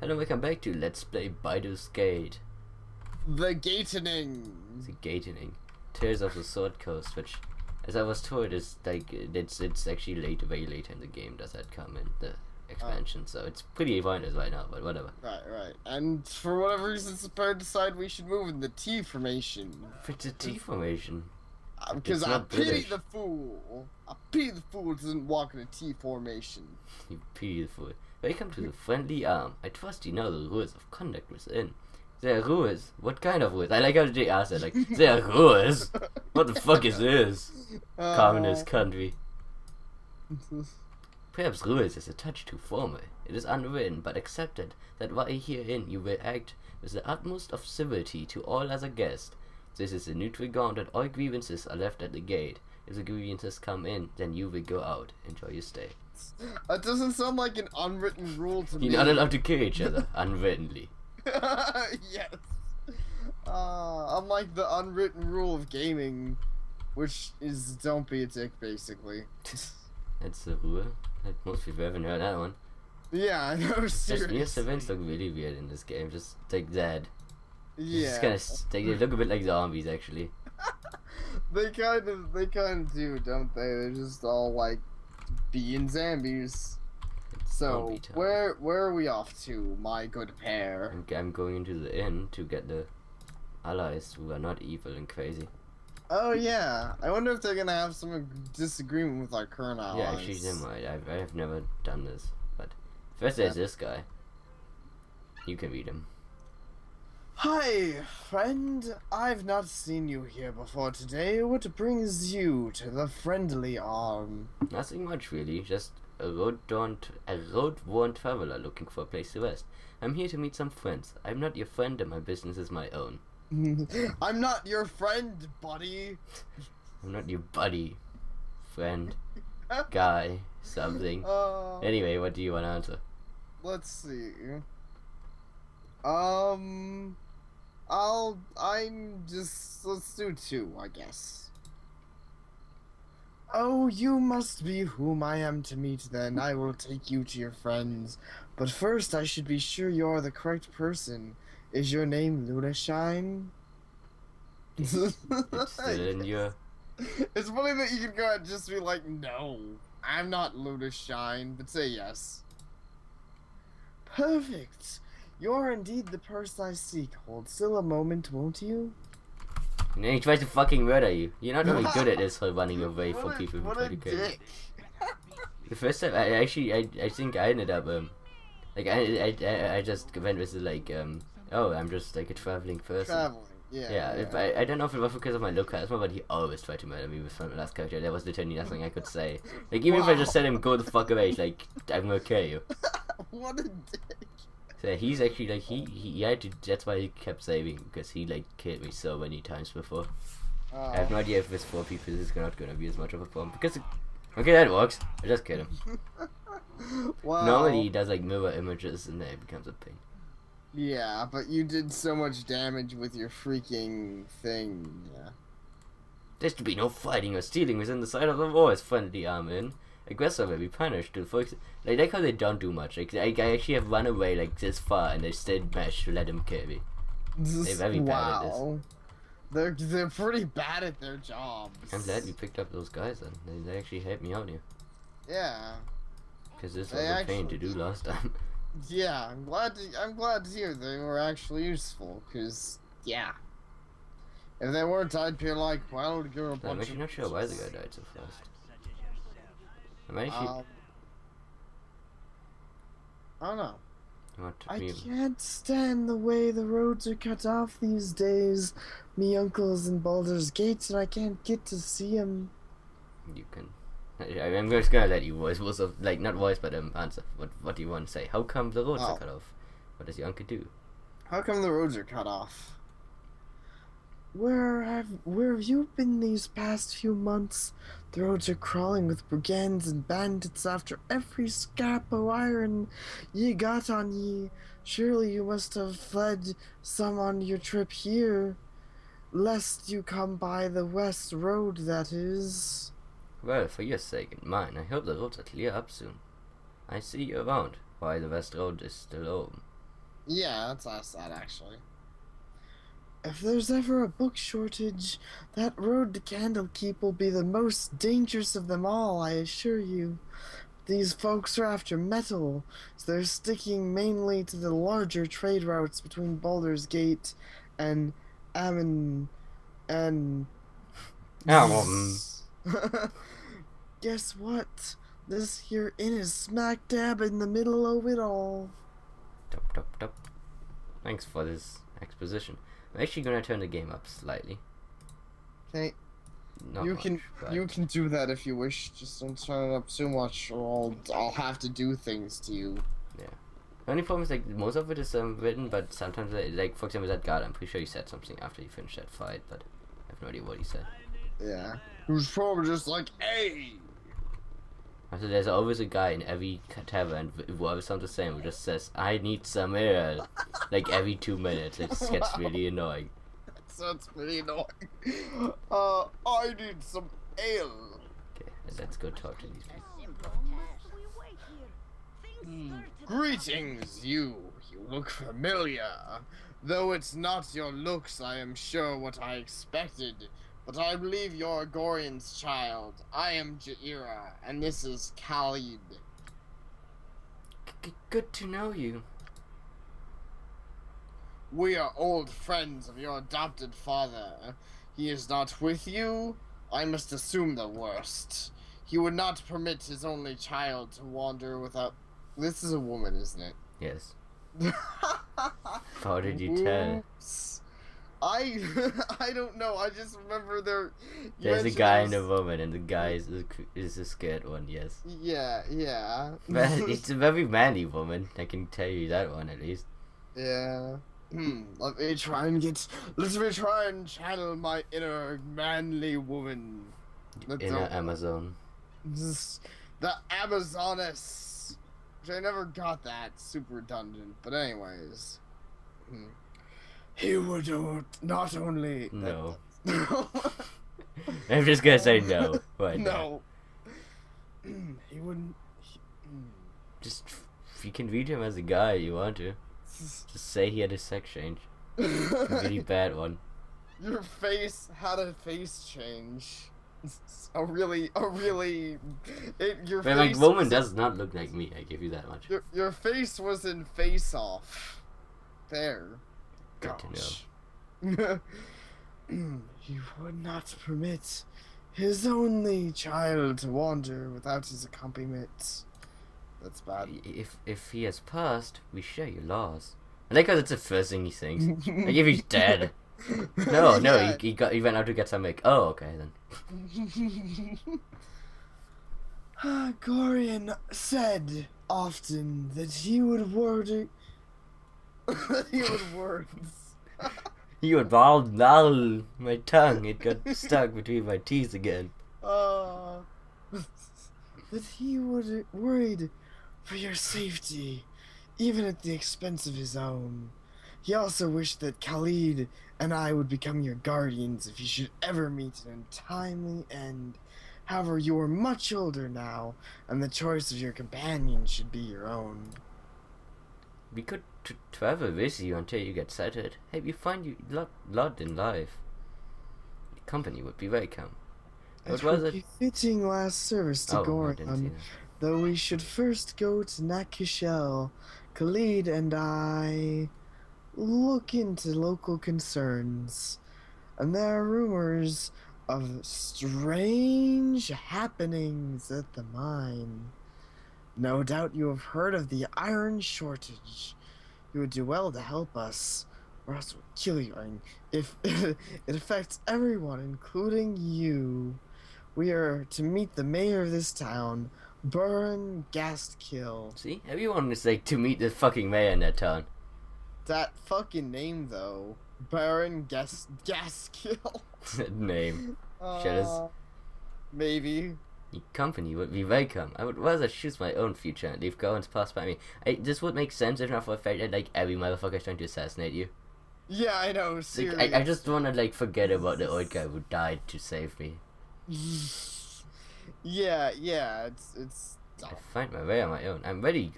Hello, and welcome back to Let's Play Baldur's Gate. The Gatening. The Gatening. Tales of the Sword Coast, which, as I was told, is like it's it's actually late, very late in the game. Does that come in the expansion? So it's pretty pointless right now, but whatever. Right, right. And for whatever reason, Sapare decided we should move in the T formation. If it's a T formation. Uh, because It's I pity British. the fool. I pity the fool doesn't walk in a T formation. You beautiful. Welcome to the friendly arm. I trust you know the rules of conduct within. There are rules. What kind of rules? I like how they ask that. Like there are rules. What the fuck is this? Uh, Communist country. Perhaps rules is a touch too formal. It is unwritten but accepted that while herein you will act with the utmost of civility to all other guests. This is a neutral ground that all grievances are left at the gate. If the grievances come in, then you will go out. Enjoy your stay. That doesn't sound like an unwritten rule to me. You're not allowed to kill each other, unwrittenly. yes. Uh, unlike the unwritten rule of gaming, which is don't be a dick, basically. That's the rule. That most people haven't heard that one. Yeah, I know. Just me and Seriously. Look really weird in this game. Just like that. Yeah. Just kind of they look a bit like zombies actually. They kind of, they kind of do, don't they? They're just all like being zombies. It's So zombie where where are we off to, my good pair? I'm, I'm going into the inn to get the allies who are not evil and crazy. Oh yeah, I wonder if they're gonna have some disagreement with our current allies. Yeah, actually, they might. I, I have never done this, but first there's this guy. You can read him. Hi, friend. I've not seen you here before today. What brings you to the friendly arm? Nothing much really, just a road-worn, a road-worn traveler looking for a place to rest. I'm here to meet some friends. I'm not your friend, and my business is my own. I'm not your friend, buddy. I'm not your buddy, friend, guy, something. Uh, Anyway, what do you want to answer? let's see. Um, I'll. I'm just. Let's do two, I guess. Oh, you must be whom I am to meet then. I will take you to your friends. But first, I should be sure you're the correct person. Is your name Lunashine? It's in. It's funny that you can go and just be like, no, I'm not Lunashine, but say yes. Perfect. You're indeed the person I seek. Hold still a moment, won't you? And then he tries to fucking murder you. You're not really good at this whole running away from a- people who what try a to kill you. dick. The first time, I actually, I, I think I ended up, um, like I, I, I, I just went with the, like, um, oh, I'm just like a traveling person. Traveling. Yeah. Yeah, if I, I don't know if it was because of my look charisma, but he always tried to murder me with my last character. There was literally nothing I could say. Like even if I just said him go the fuck away, he's like I'm gonna kill you. what a dick. So he's actually like he he, had to. That's why he kept saving because he like killed me so many times before. I have no ah. idea if with four people this is not gonna be as much of a problem because it, okay that works. I just killed him. wow. Normally he does like mirror images and then it becomes a pain. Yeah, but you did so much damage with your freaking thing. Yeah. There's to be no fighting or stealing within the sight of the walls, friendly Arm Inn. Aggressor will be punished. To folks, like, like how they don't do much. Like, I, I actually have run away like this far and they still managed to let him kill me. They're very bad at this. wow. They're they're pretty bad at their jobs. I'm glad we picked up those guys then. They, they actually helped me out here. Yeah. Because this They was a pain to do last time. Yeah, I'm glad to I'm glad to hear they were actually useful, cause yeah. If they weren't, I'd be like, well, you're a I'm bunch actually of not sure why the guy died so fast. Actually. Um, I don't know. what I me. can't stand the way the roads are cut off these days. Me uncle's in Baldur's Gates and I can't get to see him. You can. I, I'm just gonna let you voice most of like not voice but um answer. What what do you want to say? How come the roads Oh. are cut off? What does your uncle do? How come the roads are cut off? Where have where have you been these past few months? The roads are crawling with brigands and bandits after every scrap of iron ye got on ye. Surely you must have fled some on your trip here, lest you come by the west road. That is. Well, for your sake and mine, I hope the roads are clear up soon. I see you around. Why the west road is still open. Yeah, let's that actually. If there's ever a book shortage, that road to Candlekeep will be the most dangerous of them all, I assure you. These folks are after metal, so they're sticking mainly to the larger trade routes between Baldur's Gate and Amn and Um, Guess what? This here inn is smack dab in the middle of it all. Thanks for this exposition. I'm actually gonna turn the game up slightly. Okay, Not you much, can but you can do that if you wish. Just don't turn it up too much, or I'll I'll have to do things to you. Yeah. The only problem is like most of it is um, written, but sometimes like, like for example that guard, I'm pretty sure he said something after he finished that fight, but I have no idea what he said. Yeah. He was probably just like, hey. Also, there's always a guy in every tavern wh- who always sounds the same, who just says, "I need some air," like every two minutes. It just gets really annoying. That Sounds pretty annoying. Uh, I need some ale. Okay, let's go talk to these people. Greetings, you. You look familiar. Though it's not your looks, I am sure what I expected. But I believe you're Gorion's child. I am Jaheira, and this is Khalid. G- good to know you. We are old friends of your adopted father. He is not with you. I must assume the worst. He would not permit his only child to wander without. This is a woman, isn't it? Yes. How did you tell? Oops. I I don't know. I just remember there. There's a guy and a woman, and the guy is a, is a scared one. Yes, Yeah, yeah. but it's a very manly woman. I can tell you that one at least. yeah. Hmm. Let me try and get. Let me try and channel my inner manly woman. Let's In a Amazon. The Amazoness. Which I never got that. Super redundant. But anyways. Hmm. He would not only. No. I'm just gonna say no. Right now. no. he wouldn't. He, hmm. Just you can read him as a guy. You want to? Just say he had a sex change. A really bad one. Your face had a face change. A really, a really. It, your But like face woman was- does not look like me. I give you that much. Your, your face was in face off. There. Good to know. Gosh. he would not permit his only child to wander without his accompaniment. That's bad. If if he has passed, we share your laws. I because it's the first thing he sings. Like if he's dead. No, no, Yeah. he, he got he went out to get some like. Oh, okay then. Ah, Gorion said often that he would word he would words. You would ball null my tongue. It got stuck between my teeth again. Uh, that he would worried for your safety, even at the expense of his own. He also wished that Khalid and I would become your guardians if you should ever meet an untimely end. However, you are much older now, and the choice of your companion should be your own. We could t- travel with you until you get settled. Hey, we find you lot lot in life. Company would be welcome. It would was be fitting last service to Oh, I didn't see Gorion, that. though we should first go to Nashkel. Khalid and I look into local concerns, and there are rumors of strange happenings at the mine. No doubt you have heard of the iron shortage. You would do well to help us, or else we'll kill you. And if it affects everyone, including you, we are to meet the mayor of this town, Berrun Ghastkill. See, everyone is like to meet the fucking mayor in that town. That fucking name, though. Baron Gas Gaskill. Name. Uh, Shit is- Maybe. The company would be welcome. I would rather choose my own future and leave Gorion's past by me. I, this would make sense if not for the fact that like every motherfucker is trying to assassinate you. Yeah, I know. Like, Seriously. I, I just wanna like forget about the old guy who died to save me. yeah, yeah. It's it's. I find my way on my own. I'm ready.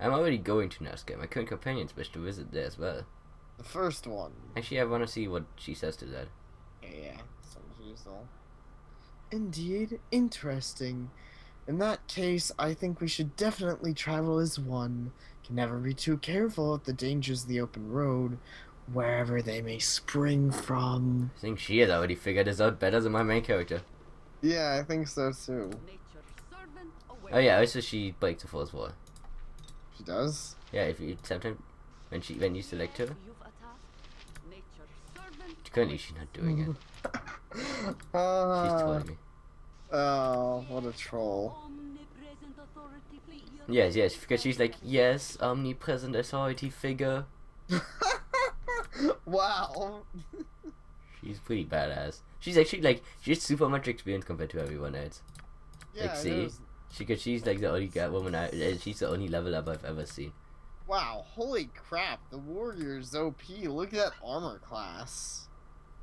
I'm already going to Nashkel. My current companions wish to visit there as well. The first one. Actually, I want to see what she says to that. Yeah, yeah. Sounds useful. Indeed, interesting. In that case, I think we should definitely travel as one. Can never be too careful of the dangers of the open road, wherever they may spring from. I think she has already figured this out better than my main character. Yeah, I think so too. Oh yeah, also she breaks the fourth wall. She does? Yeah, if you sometimes when she when you select her, currently she's not doing it. Mm. She's Uh, oh, what a troll. Yes, yes, because she's like, yes, omnipresent authority figure. wow. She's pretty badass. She's actually like, she has super much experience compared to everyone else. Yeah, like, see? She, cause she's like the only cat woman I, and she's the only level up I've ever seen. Wow, holy crap, the warrior's OP. Look at that armor class.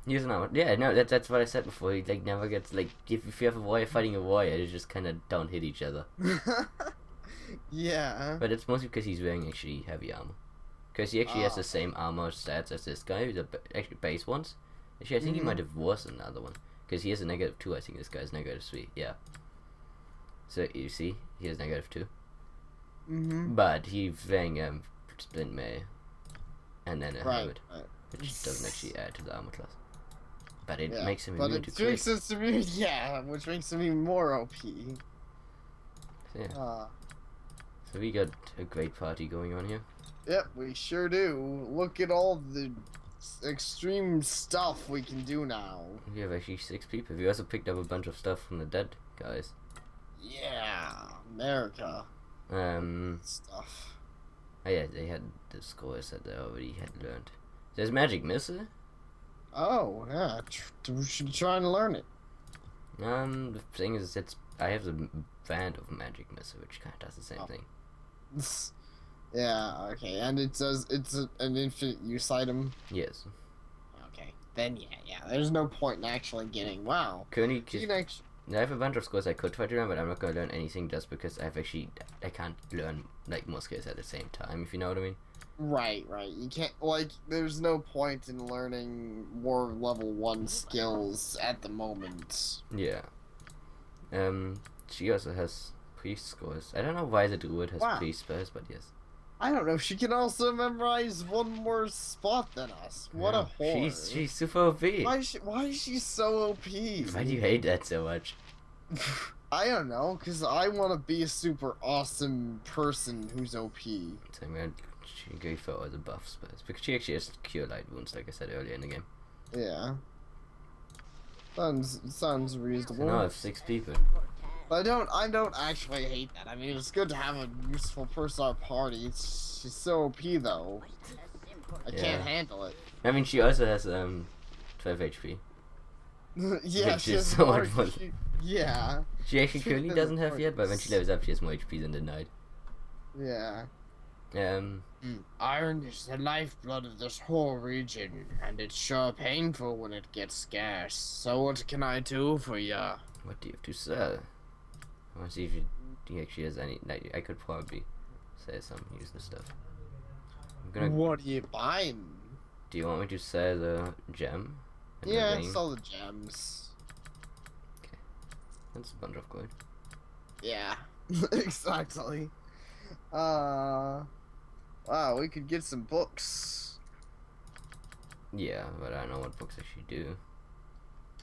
He's not, yeah, no, that, that's what I said before. He like never gets like, if, if you have a warrior fighting a warrior, they just kind of don't hit each other. yeah. But it's mostly because he's wearing actually heavy armor. Because he actually has Oh. the same armor stats as this guy, the actually base ones. Actually, I think Mhm. he might have worse than the other one. Because he has a negative 2, I think this guy's negative 3, yeah. So, you see, he has negative 2. Mm-hmm. But he's wearing um, Splint Mail. And then a Right. helmet, right. which doesn't actually add to the armor class. But it Yeah, makes him But immune to it makes us immune, yeah, which makes him even more OP. So, yeah. Uh, so we got a great party going on here. yep, we sure do. Look at all the extreme stuff we can do now. We have actually six people. We also picked up a bunch of stuff from the dead guys. Yeah, America Um, stuff. Oh yeah, they had the scores that they already had learned. There's magic missile. Oh, yeah, tr- we should try and learn it. Um, the thing is, it's I have the wand of magic missile, which kind of does the same Oh. thing. yeah, okay, and it says it's a, an infinite use item. Yes, Okay, then yeah, yeah, there's no point in actually getting, wow. 'cause can actually, I have a bunch of skills I could try to learn, but I'm not gonna learn anything just because I've actually I can't learn like more skills at the same time. If you know what I mean. right, right, you can't, like, there's no point in learning more level 1 skills at the moment. Yeah. Um, she also has priest scores. I don't know why the druid has Wow. priest spells, but yes. I don't know, if she can also memorize one more spot than us. What a whore. She's she's super OP. Why is she, why is she so OP? Why do you hate that so much? I don't know, because I want to be a super awesome person who's OP. So I'm gonna she go for all the buff spells because she actually has cure light wounds, like I said earlier in the game. Yeah. Sounds sounds So reasonable. now I have six people. But I don't I don't actually hate that. I mean it's good to have a useful person on our party. It's she's so OP though. I Yeah. can't handle it. I mean, she also has um 12 HP. yeah, Which she is so much fun. she- Yeah, She actually She currently doesn't have yet, but when she levels up, she has more HP than the knight. yeah. Um, Iron is the lifeblood of this whole region, and it's sure painful when it gets scarce. So what can I do for ya? what do you have to sell? I want to see if he actually has any. I could probably sell some useless stuff. I'm gonna. What are you buying? Do you want me to sell the gem? Yeah, it's all the gems. Okay. That's a bunch of gold. Yeah, exactly. Uh, wow, we could get some books. Yeah, but I don't know what books I should do.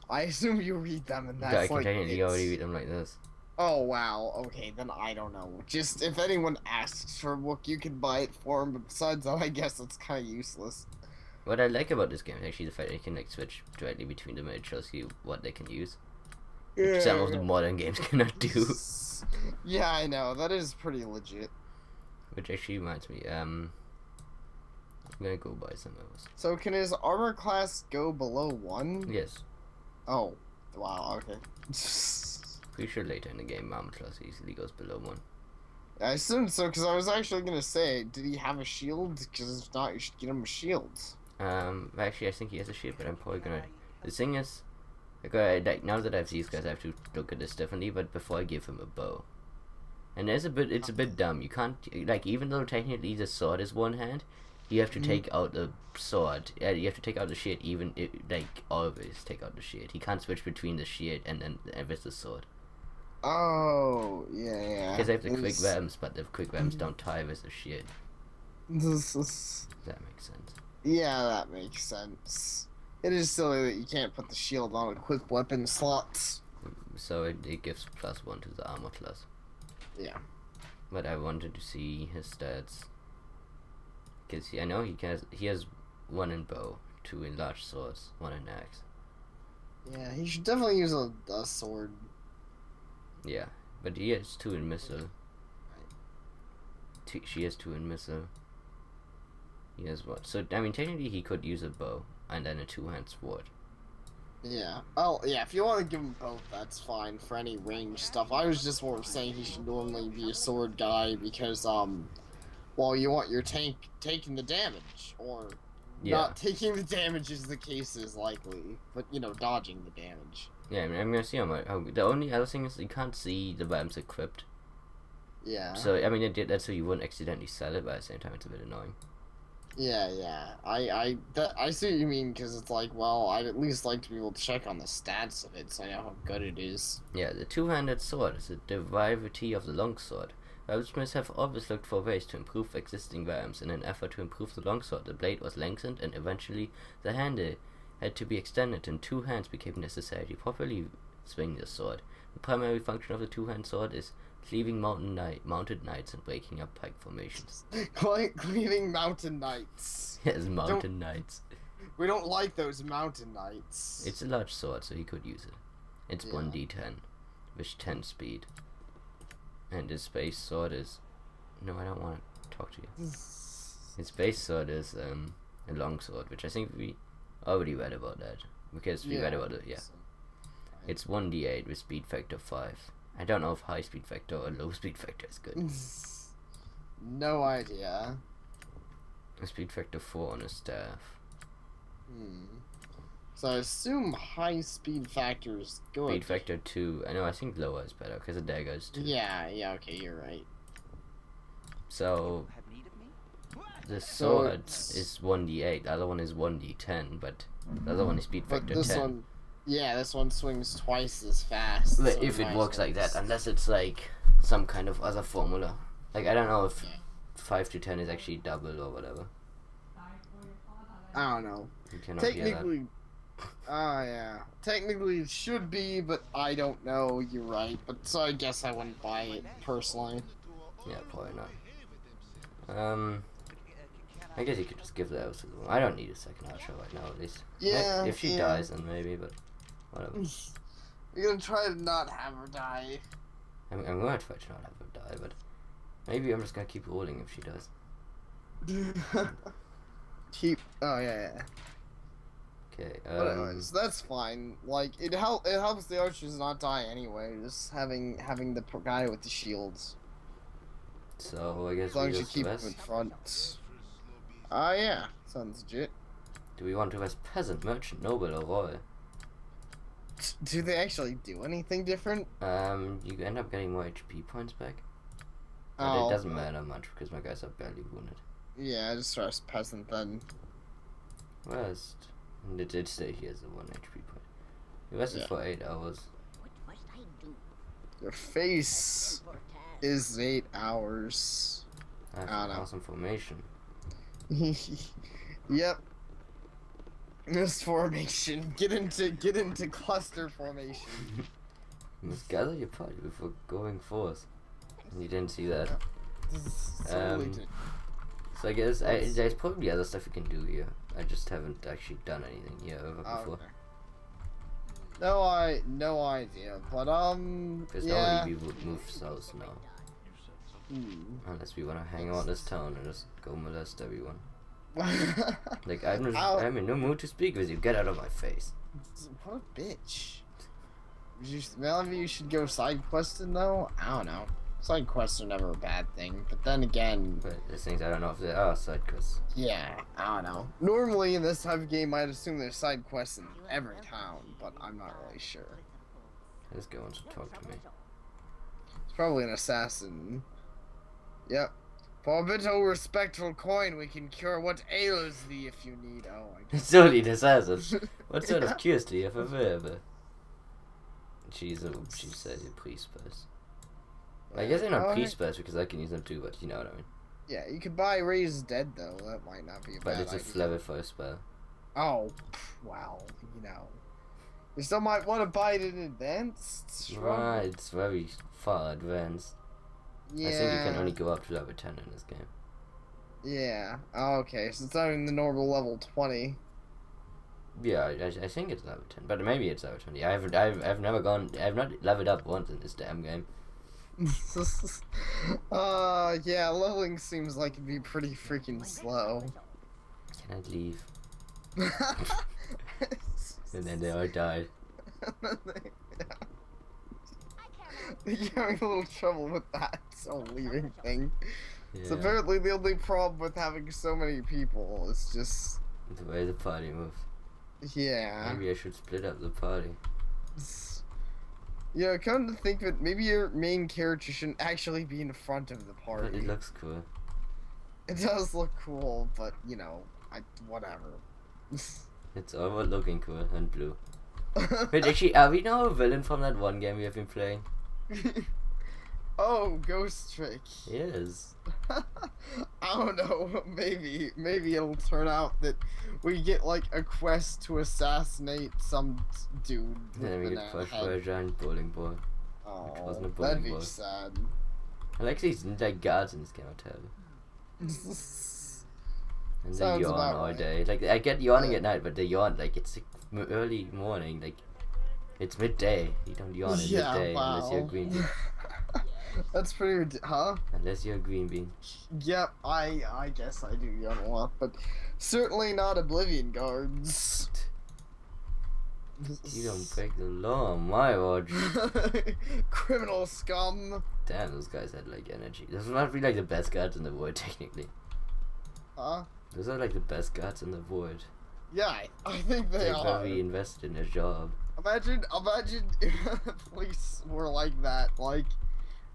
I assume you read them, and I that's can like. technically it's- already read them like this. Oh wow. Okay, then I don't know. Just if anyone asks for a book, you can buy it for them. But besides that, I guess it's kind of useless. What I like about this game is actually the fact that you can like switch directly between them and it shows you what they can use. Which some of the modern games cannot do. Yeah, I know. That is pretty legit. Which actually reminds me, um I'm gonna go buy some of those. So can his armor class go below one? Yes. Oh, wow. Okay. Pretty sure later in the game armor class easily goes below one. I assume so because I was actually gonna say, did he have a shield? Because if not, you should get him a shield. Um actually I think he has a shield, but I'm probably gonna the thing is like, I, like now that I have these guys I have to look at this differently, but before I give him a bow. And there's a bit, it's a bit dumb. You can't, like, even though technically the sword is one hand, you have to Mhm. take out the sword. Yeah, you have to take out the shield, even, if, like, always take out the shield. He can't switch between the shield and then and with the sword. Oh, yeah, yeah. Because they have the quick weapons, but the quick Mhm. don't tie with the shield. this is- That makes sense. Yeah, that makes sense. It is silly that you can't put the shield on a quick weapon slot. So it, it gives plus one to the armor class. Yeah. But I wanted to see his stats. Because I know he has he has one in bow, two in large swords, one in axe. Yeah, he should definitely use a, a sword. Yeah, but he has two in missile. Two, she has two in missile. He has what? So I mean, technically he could use a bow and then a two-hand sword. Yeah. Oh, yeah, if you want to give him both, that's fine for any range stuff. I was just more saying he should normally be a sword guy because, um, well, you want your tank taking the damage, or Yeah, not taking the damage is the case is likely, but, you know, dodging the damage. Yeah. I mean, I'm gonna see how much. How, the only other thing is you can't see the weapons equipped. Yeah. So I mean, it did that so you wouldn't accidentally sell it, but at the same time, it's a bit annoying. Yeah, yeah. I, I, that, I see what you mean because it's like, well, I'd at least like to be able to check on the stats of it so I know how good it is. Yeah, the two-handed sword is a derivative of the longsword. Weaponsmiths have always looked for ways to improve existing weapons. In an effort to improve the longsword, the blade was lengthened and eventually the handle had to be extended and two hands became necessary to properly swing the sword. The primary function of the two-hand sword is cleaving mountain knight, mounted knights and breaking up pike formations. Cle- Cleaning mountain knights. yes, mountain knights. We don't like those mountain knights. It's a large sword, so he could use it. It's Yeah. 1d10, with 10 speed. And his base sword is. No, I don't want to talk to you. His base sword is um, a long sword, which I think we already read about that. Because we read about it, yeah. It's 1d8 with speed factor 5. I don't know if high speed factor or low speed factor is good. no idea. A speed factor 4 on a staff. Hmm. So I assume high speed factor is good. Speed factor 2. I know, I think lower is better because the dagger is 2. Yeah, yeah, okay, you're right. So Have need of me? The sword it's- is 1d8, the other one is 1d10, but the other one is speed But factor this 10. one, yeah, this one swings twice as fast. But so if it works like that, unless it's like some kind of other formula. Like, I don't know if Yeah. 5 to 10 is actually double or whatever. I don't know. You cannot hear that. Technically, ah, yeah. Technically, it should be, but I don't know. You're right. But so I guess I wouldn't buy it personally. Yeah, probably not. Um, I guess you could just give those. I don't need a second archer right now, at least. Yeah. If she yeah. dies, then maybe, but whatever. We're gonna try to not have her die. I'm, I'm to try to not have her die, but maybe I'm just going to keep rolling if she does. Keep. Oh yeah, yeah. Okay, But um, anyways, that's fine. Like it help. It helps the archers not die anyway. Just having having the guy with the shields. so I guess As long we as you just keep him in front. Ah yeah, sounds legit. Do we want to rest peasant, merchant, noble, or royal? Do they actually do anything different? Um, you end up getting more HP points back. But Oh. it doesn't matter much because my guys are barely wounded. Yeah, I just rest peasant then. Rest. And it did say he has a 1 HP point. He rested Yeah. for 8 hours. What must I do? Your face is eight hours. I have I an know. awesome formation. yep. This formation. Get into get into cluster formation. You must gather your party before going forth. You didn't see that. This is totally Um, So I guess I, there's probably other stuff you can do here. I just haven't actually done anything here ever oh, before. okay. No, I no idea, but um, Because yeah. normally we would move south now. Hmm. Unless we want to hang out this town and just go molest everyone. Like, I'm, just. I'm in no mood to speak with you. Get out of my face. What a bitch. You, Melanie, you should go side questing though. I don't know. Side quests are never a bad thing, but then again, But there's things I don't know if they are side quests. yeah, I don't know. Normally in this type of game, I'd assume there's side quests in every town, but I'm not really sure. This guy wants to talk to me. It's probably an assassin. Yep. For a bit of respectful coin, we can cure what ails thee if you need. Oh, I It's only an assassin. What sort of cures do you have available? She's a, she says a priest spells. I guess they're not Oh, priest spells because I can use them too, but you know what I mean. Yeah, you could buy Raise Dead though. That might not be a But bad it's a 4 spell. Oh, wow. You know, you still might want to buy it in advance. Right, it's very far advanced. Yeah. I think you can only go up to level 10 in this game. Yeah. Oh, okay, so it's not in the normal level twenty. Yeah, I, I- I think it's level 10, but maybe it's level 20. I haven't, I've, I've never gone, I've not leveled up once in this damn game. uh, yeah, leveling seems like it'd be pretty freaking slow. Can I leave? And then they all died. You're having a little trouble with that whole leaving thing. Yeah, So apparently the only problem with having so many people is just the way the party moves. yeah. Maybe I should split up the party. Yeah, come to think of it, maybe your main character shouldn't actually be in front of the But party. it looks cool. It does look cool, but you know, I whatever. It's all looking cool and blue. Wait, actually, are we now a villain from that one game we have been playing? oh, Ghost Trick. Yes. I don't know. Maybe, maybe it'll turn out that we get like a quest to assassinate some dude. And then we get an crushed by a giant bowling ball. Oh, wasn't a that'd bowling be ball. sad. I like these like guards in this game, I tell. And they Sounds yawn all right. day. Like I get yawning Yeah. at night, but they yawn like it's early morning. Like it's midday. You don't yawn at yeah, midday unless you're a green bean. That's pretty, huh? Unless you're a green bean. Yep, I I guess I do yawn a lot, but certainly not Oblivion guards. You don't break the law, on my watch. Criminal scum. Damn, those guys had like energy. Those must be like the best guards in the world, technically. Huh? Those are like the best guards in the world. Yeah, I, I think they They're are. very invested in their job. Imagine, imagine if the police were like that. Like,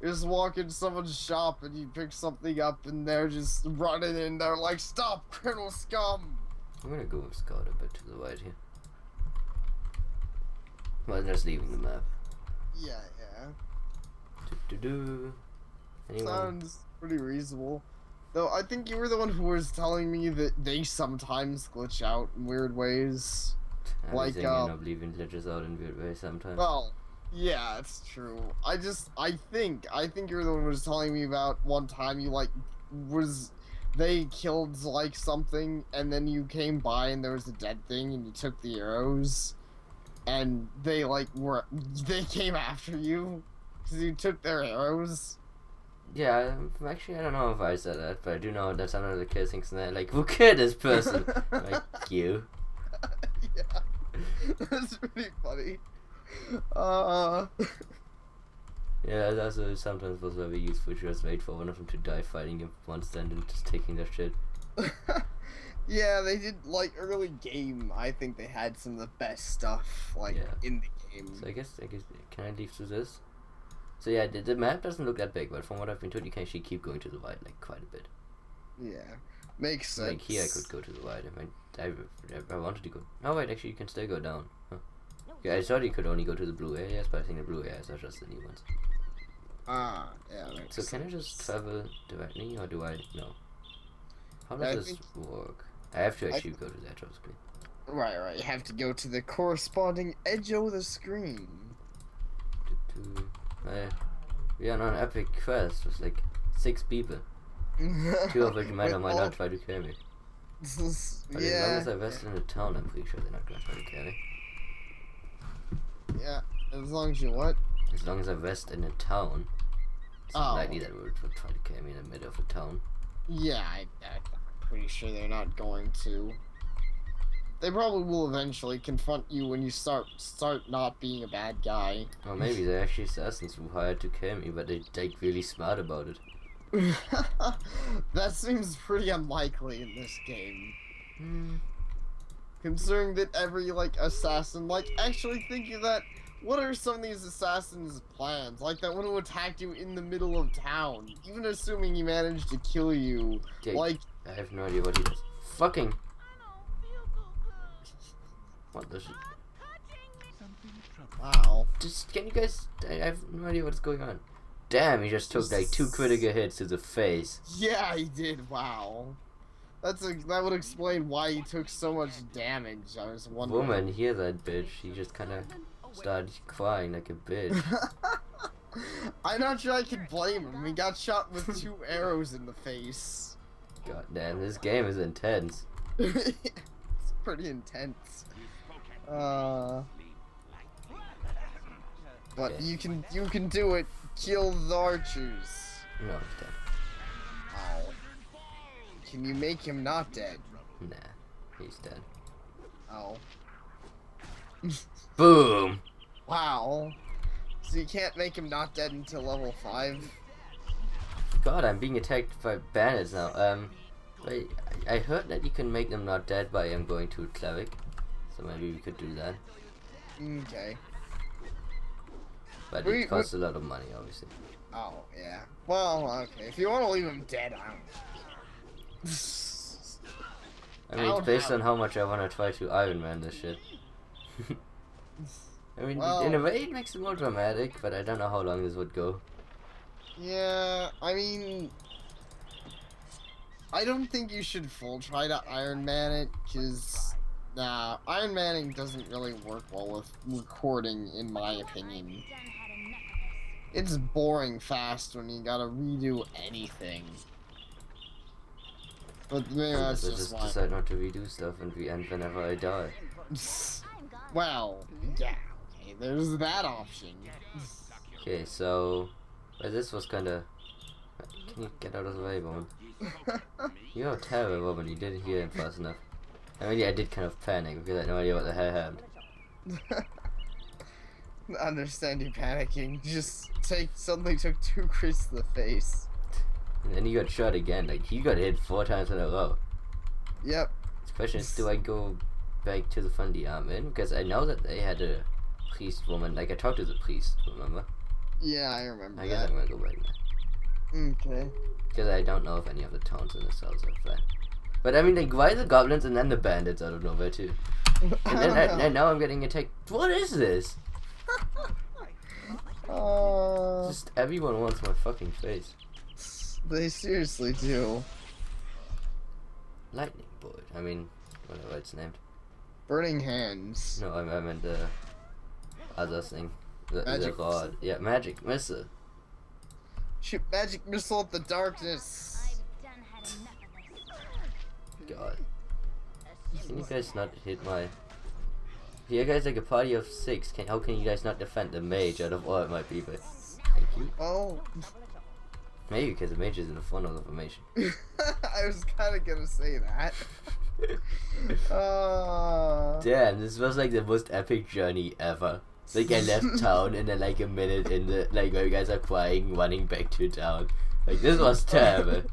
you just walk in someone's shop and you pick something up and they're just running in. They're like, "Stop, criminal scum!" I'm gonna go scout a bit to the right here. Well, just leaving the map. Yeah, yeah. Do do do. Anyone? Sounds pretty reasonable. Though I think you were the one who was telling me that they sometimes glitch out in weird ways. Like, uh, of leaving glitches out in weird ways sometimes. Well, yeah, it's true. I just, I think, I think you're the one who was telling me about one time you like was they killed like something and then you came by and there was a dead thing and you took the arrows and they like were they came after you because you took their arrows. yeah, um, actually, I don't know if I said that, but I do know that some of the kids think that, like, who killed this person? like, you. Yeah, that's pretty funny. Uh, Yeah, that's also sometimes was very useful to just wait for one of them to die fighting monster and then just taking their shit. yeah, they did like early game. I think they had some of the best stuff like Yeah. in the game. So I guess, I guess, can I leave through this? So yeah, the, the map doesn't look that big, but from what I've been told, you can actually keep going to the right, like, quite a bit. Yeah, makes sense. Like here, I could go to the right if I, I, if I wanted to go. Oh wait, actually, you can still go down. Huh. Yeah, I thought you could only go to the blue areas, but I think the blue areas are just the new ones. Ah, yeah. Makes So can I just travel directly, or do I? No. How I does this work? I have to I- actually go to the edge of the screen. Right, right. You have to go to the corresponding edge of the screen. Uh, we are on an epic quest with like six people. Two of which might or might not try to kill me. But as long as I rest in the town, I'm pretty sure they're not gonna try to kill me. yeah. As long as you what? As long as I rest in a town, it's Oh. unlikely that would, would try to kill me in the middle of a town. Yeah, I, I'm pretty sure they're not going to. They probably will eventually confront you when you start start not being a bad guy. Or maybe they're actually assassins who hired to kill me, but they're like really smart about it. that seems pretty unlikely in this game. Hmm. Considering that every like assassin, like actually thinking that what are some of these assassins' plans? Like that one who attacked you in the middle of town. Even assuming he managed to kill you, Dude, like I have no idea what he does. Fucking. What the shit? wow. Just can you guys? I have no idea what's going on. Damn, he just took like two critical hits to the face. Yeah, he did. Wow. That's a, that would explain why he took so much damage. I was wondering. Woman, hear that bitch? He just kind of started crying like a bitch. I'm not sure I can blame him. He got shot with two arrows in the face. God damn, this game is intense. it's pretty intense. Uh, but Okay. you can you can do it. Kill the archers. No, he's dead. Ow. Can you make him not dead? Nah, he's dead. Oh. Boom! Wow. So you can't make him not dead until level five. God, I'm being attacked by banners now. Um, I, I heard that you can make them not dead by um, going to cleric. So maybe we could do that. Okay. But We- it costs a lot of money, obviously. Oh yeah. Well, okay. If you want to leave him dead, I don't. I mean, it's based on how much I want to try to Iron Man this shit. I mean, in a way it makes it more dramatic, but I don't know how long this would go. yeah, I mean, I don't think you should full try to Iron Man it, cause nah, Iron Manning doesn't really work well with recording, in my opinion. It's boring fast when you gotta redo anything. But maybe that's Unless I just just why. decide not to redo stuff and we end whenever I die. well, yeah, okay, there's that option. Okay, so... Well, this was kinda... Can you get out of the way, woman? You're terrible woman, you didn't hear him fast enough. I mean, yeah, I did kind of panic because I had no idea what the hell happened. understand you panicking. Just take suddenly took two crits to the face. And then he got shot again, like, he got hit four times in a row. Yep. The question is, do I go back to the Fundy Arm Inn? Because I know that they had a priest woman, like, I talked to the priest, remember? Yeah, I remember I guess that. I'm gonna go back now. Okay. Because I don't know if any of the towns in the cells are flat. But I mean, like, why the goblins and then the bandits out of nowhere, too? And then I, and now I'm getting attacked. What is this? Uh, Just everyone wants my fucking face. they seriously do. Lightning bolt. I mean, whatever it's named. Burning hands. No, I, I meant the other thing. The, the Magic rod. Yeah, magic missile. Shoot magic missile at the darkness. God. Can you guys not hit my... You guys like a party of six. Can how can you guys not defend the mage out of all of my people? Thank you. Oh, Maybe because the mage is in the front of the formation. I was kind of gonna say that. Uh, Damn, this was like the most epic journey ever. Like I left town and then like a minute in the like where you guys are crying, running back to town. Like this was terrible.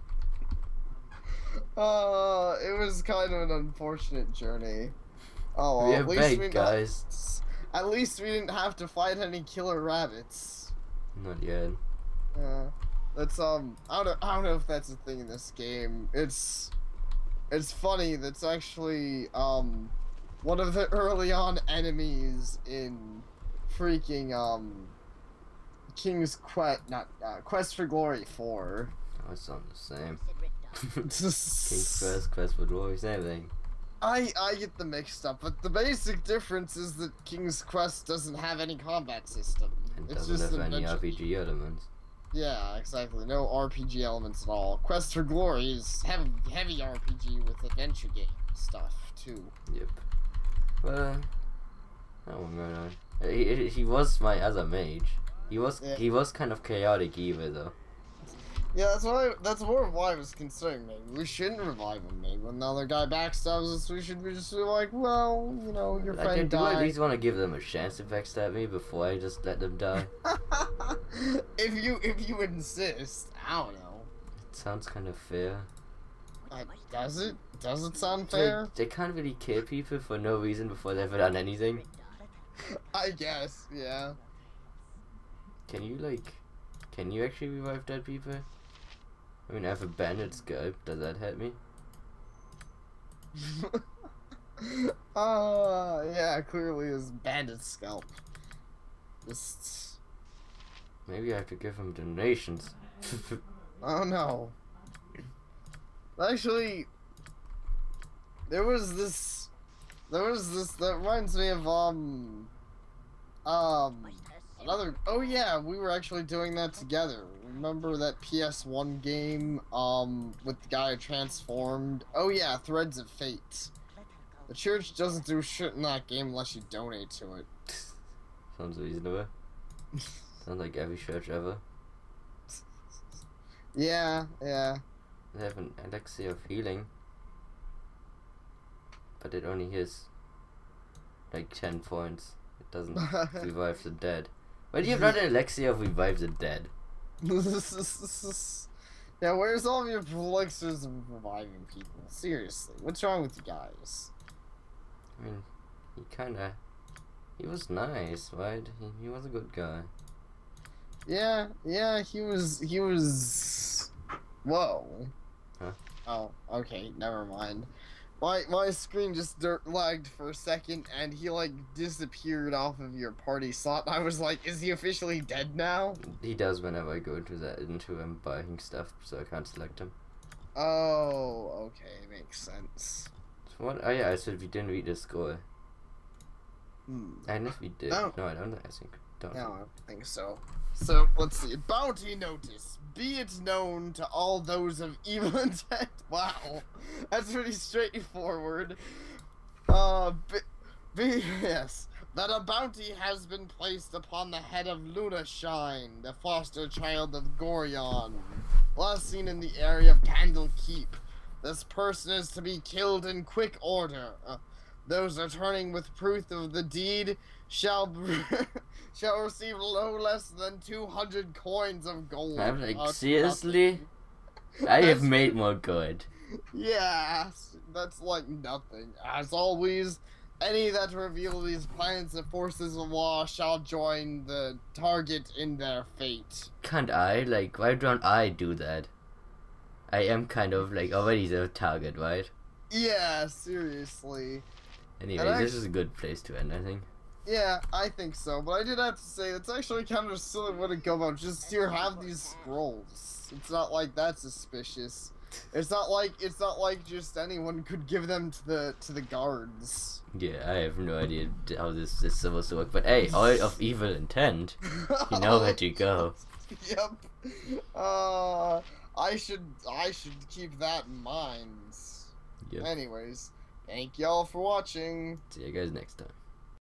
Uh, it was kind of an unfortunate journey. Oh, well, at least back, we not- guys. At least we didn't have to fight any killer rabbits. Not yet. Uh, that's um, I don't know, I don't know if that's a thing in this game. It's, it's funny. That's actually um, one of the early on enemies in freaking um, King's Quest, not uh, Quest for Glory four. It's not the same. King's Quest, Quest for Glory, same thing. I I get them mixed up, but the basic difference is that King's Quest doesn't have any combat system. And It's doesn't just have any. RPG elements. Yeah, exactly. No RPG elements at all. Quest for Glory is heavy, heavy RPG with adventure game stuff too. Yep. Well, uh, oh my god. He, he- he was my other mage. He was Yeah. he was kind of chaotic evil though. Yeah, that's why. That's more of why I was concerned. maybe we shouldn't revive him. Maybe when the other guy backstabs us, we should be just be like, well, you know, your Like I friend do at least want to give them a chance to backstab me before I just let them die. if you if you insist, I don't know. It sounds kind of fair. Uh, does it? Does it sound They, fair? they can't really kill people for no reason before they've done anything. I guess, yeah. Can you like, can you actually revive dead people? I mean, I have a bandit scope. Does that help me? uh, yeah, clearly his bandit scalp. Just, Maybe I have to give him donations. oh no. Actually, there was this, there was this, that reminds me of, um, um, another, oh yeah, we were actually doing that together. Remember that PS1 game, um, with the guy who transformed? Oh yeah, Threads of Fate. The church doesn't do shit in that game unless you donate to it. Sounds reasonable. Sounds like every church ever. Yeah, yeah. They have an elixir of healing. But it only heals like 10 points. It doesn't revive the dead. Why do you have not an elixir of revive the dead? yeah, where's all of your elixirs of reviving people? Seriously, what's wrong with you guys? I mean, he kinda. He was nice, right? He, he was a good guy. Yeah, yeah, he was, he was. Whoa. Huh? Oh, okay, never mind. My my screen just dirt lagged for a second, and he like disappeared off of your party slot. I was like, is he officially dead now? He does whenever I go into that into him buying stuff, so I can't select him. Oh, okay, makes sense. So what? Oh yeah, I said we didn't read the score. Hmm. And if we did, No. no, I don't. I think don't. No, I don't think so. So let's see. Bounty notice. Be it known to all those of evil intent. Wow, that's pretty straightforward. Uh, be, be yes. That a bounty has been placed upon the head of Luna Shine, the foster child of Gorion, last seen in the area of Candlekeep. This person is to be killed in quick order. Uh, those returning with proof of the deed shall shall receive no less than 200 coins of gold. I'm like, Uh, seriously? I have made more good. Yeah, that's like nothing. As always, any that reveal these plans of forces of law shall join the target in their fate. Can't I? Like, why don't I do that? I am kind of like already the target, right? Yeah, seriously. Anyway, And this is a good place to end, I think. Yeah, I think so. But I did have to say, it's actually kind of a silly way to go about. Just here, have these scrolls. It's not like that's suspicious. It's not like it's not like just anyone could give them to the to the guards. Yeah, I have no idea how this is supposed to work. But hey, all of evil intent, you know where to go. yep. Uh, I should I should keep that in mind. Yep. Anyways, thank y'all for watching. See you guys next time.